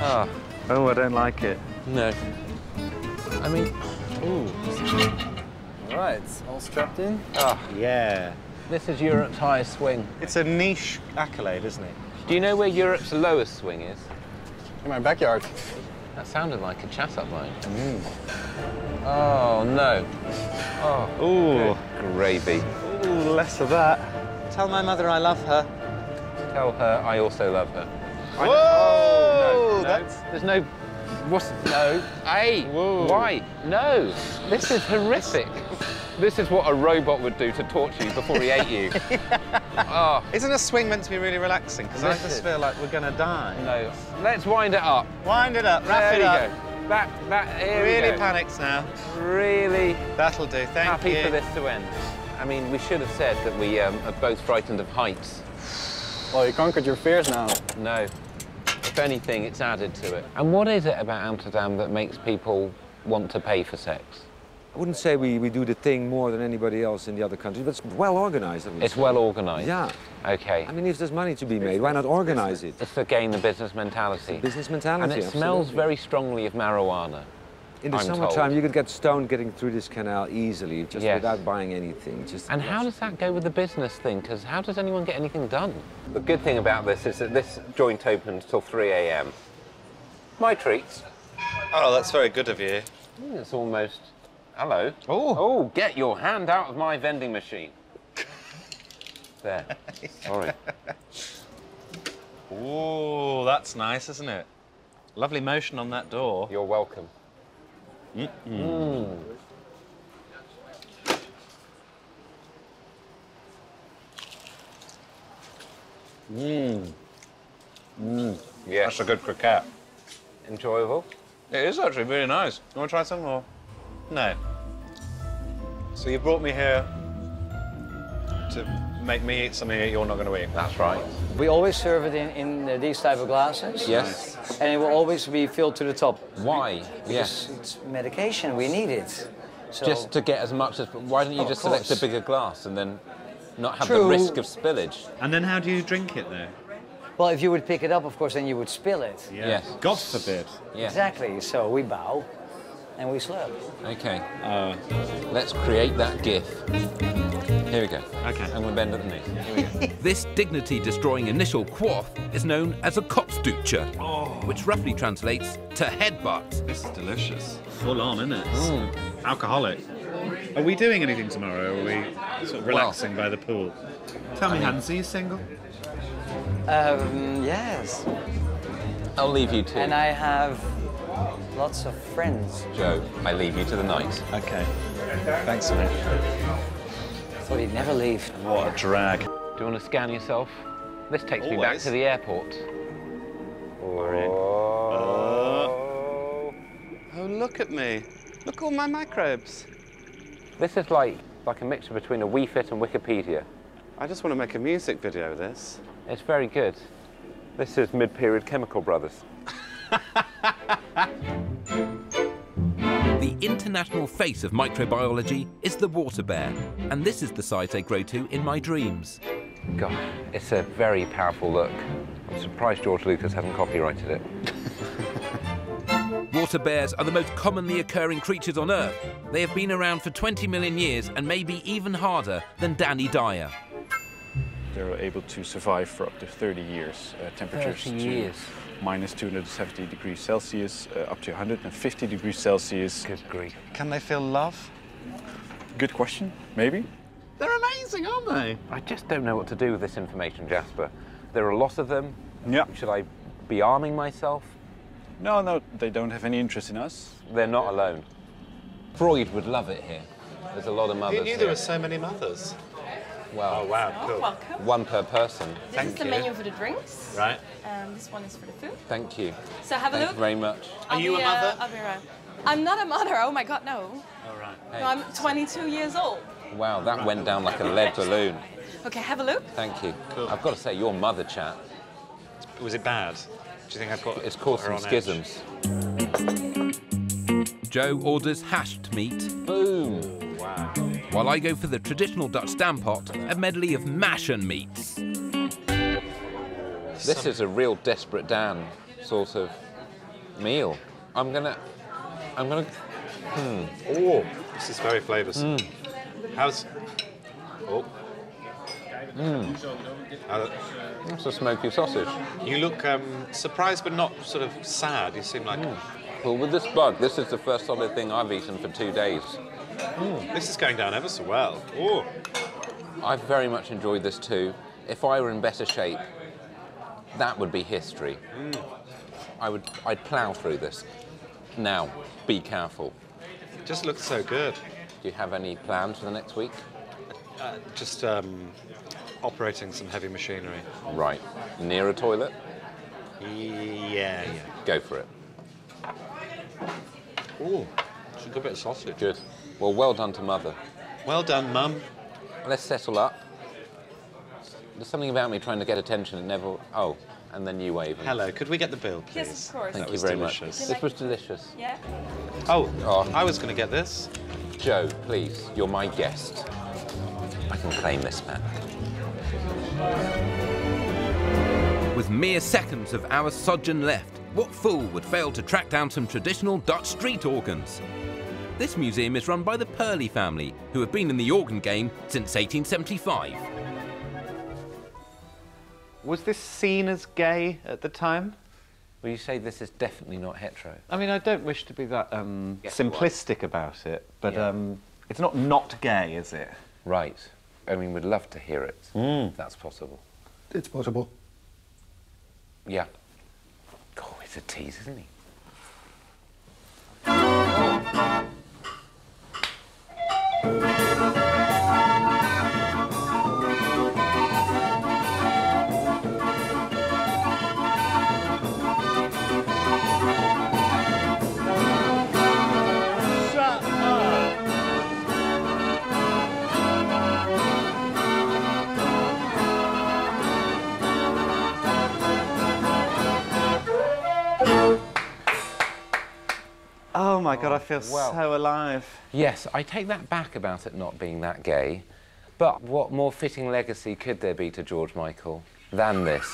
Ah, Oh, I don't like it. no. I mean, ooh. Right, all strapped in. Ah, Yeah. this is Europe's highest swing. It's a niche accolade, isn't it? Do you know where Europe's lowest swing is? In my backyard. That sounded like a chat up line. Oh, no. Oh, Ooh. good gravy. Ooh, less of that. Tell my mother I love her. Tell her I also love her. Whoa! No, no. That's There's no. What's no? Hey, Whoa. why? No, this is horrific. This is what a robot would do to torture you before he ate you. Oh Isn't a swing meant to be really relaxing? Because I This just is- feel like we're gonna die. no, let's wind it up. Wind it up, wrap there it you up. go. That that here we Really go. panics now. Really That'll do. Thank you. happy for this to end. I mean, we should have said that we um, are both frightened of heights. Well, you conquered your fears now. No. Anything, it's added to it. And what is it about Amsterdam that makes people want to pay for sex? I wouldn't say we, we do the thing more than anybody else in the other countries, but it's well organized. It's well organised. Yeah. Okay. I mean, if there's money to be made, why not organize it? It's again the business mentality. Business mentality. and it smells very strongly of marijuana. In the I'm summertime, told. you could get stoned getting through this canal easily, just Yes. without buying anything. Just And how does that go with the business thing? Because how does anyone get anything done? The good thing about this is that this joint opens till 3 a.m. My treats. Oh, that's very good of you. Mm, It's almost. Hello. Oh. Oh, get your hand out of my vending machine. There. Sorry. Oh, that's nice, isn't it? Lovely motion on that door. You're welcome. Mm-hmm. Mm. Yes. That's a good croquette. Enjoyable. It is actually really nice. You want to try some more? No. So you brought me here to make me eat something that you're not going to eat. That's right. We always serve it in, in uh, these type of glasses. Yes. And it will always be filled to the top. Why? Because Yes. it's medication, we need it. So, Just to get as much as. Why don't you Of just select a bigger glass and then not have the risk of spillage? And then how do you drink it, though? well, if you would pick it up, of course, then you would spill it. Yes. God forbid. Yeah. Exactly. So we bow and we slurp. Okay. Uh, Let's create that GIF. Here we go. Okay. I'm going to bend at the knees. Here we go. This dignity-destroying initial quaff is known as a kopstootje, which roughly translates to headbutt. this is delicious. Full on, isn't it? Alcoholic. Are we doing anything tomorrow, or are we sort of relaxing by the pool? Tell me, Hans, are you single? Um, yes. I'll leave you to. And I have lots of friends. Joe, I leave you to the night. Okay. Thanks a lot. Thought he'd never leave. What a drag. Do you want to scan yourself? This takes me back to the airport. Oh. oh. oh, look at me. Look at all my microbes. This is like like a mixture between a Wii Fit and Wikipedia. I just want to make a music video of this. It's very good. This is mid-period Chemical Brothers. International face of microbiology is the water bear, and this is the size they grow to in my dreams. God, it's a very powerful look. I'm surprised George Lucas hasn't copyrighted it. Water bears are the most commonly occurring creatures on Earth. They have been around for 20 million years and may be even harder than Danny Dyer. They're able to survive for up to 30 years. Uh, temperatures 30 to minus 270 degrees Celsius, uh, up to 150 degrees Celsius. Good grief. Can they feel love? Good question, maybe? They're amazing, aren't they? I just don't know what to do with this information, Jasper. There are a lot of them. Yeah. Should I be arming myself? No, no, they don't have any interest in us. They're not alone. Freud would love it here. There's a lot of mothers Who knew here. there were so many mothers? Well, wow, Oh, welcome. one per person. This Thank is the you. menu for the drinks. Right. Um, this one is for the food. Thank you. So have a Thank look. you very much. I'll you be, a mother? Uh, I'll be around. I'm not a mother. Oh my God, no. All right. No, I'm 22 years old. Wow, that went down like a lead balloon. Okay, have a look. Thank you. Cool. I've got to say, your mother chat, Was it bad? Do you think I've got it's caused some on edge? schisms. Joe orders hashed meat, Boom. Wow. While I go for the traditional Dutch stamppot, a medley of mash and meats. This is a real desperate Dan sort of meal. I'm gonna, I'm gonna. Hmm. Oh, this is very flavoursome. Hmm. How's. Oh. Hmm. How- That's a smoky sausage. you look um, surprised but not sort of sad. You seem like. Well, with this bug, this is the first solid thing I've eaten for two days. This is going down ever so well. Oh. I've very much enjoyed this too. If I were in better shape, that would be history. I would, I'd plough through this. Now, be careful. It Just looks so good. Do you have any plans for the next week? Uh, just um, operating some heavy machinery. Right. Near a toilet? Yeah, yeah. Go for it. Oh, it's a good bit of sausage. Good. Well, well done to Mother. Well done, Mum. Let's settle up. There's something about me trying to get attention and never. Oh, and then you wave. Hello, could we get the bill, please? Yes, of course. Thank That you was very delicious. much. This was delicious. Yeah? Oh, Oh. I was going to get this. Joe, please, you're my guest. I can claim this man. With mere seconds of our sojourn left, what fool would fail to track down some traditional Dutch street organs? This museum is run by the Perlee family, who have been in the organ game since 1875. Was this seen as gay at the time? Well, you say this is definitely not hetero. I mean, I don't wish to be that um, Yes, simplistic about it, but Yeah. um, it's not not gay, is it? Right. I mean, we'd love to hear it. If that's possible. It's possible. Yeah. Oh, it's a tease, isn't he? My god, I oh, feel well. so alive. Yes, I take that back about it not being that gay. But what more fitting legacy could there be to George Michael than this?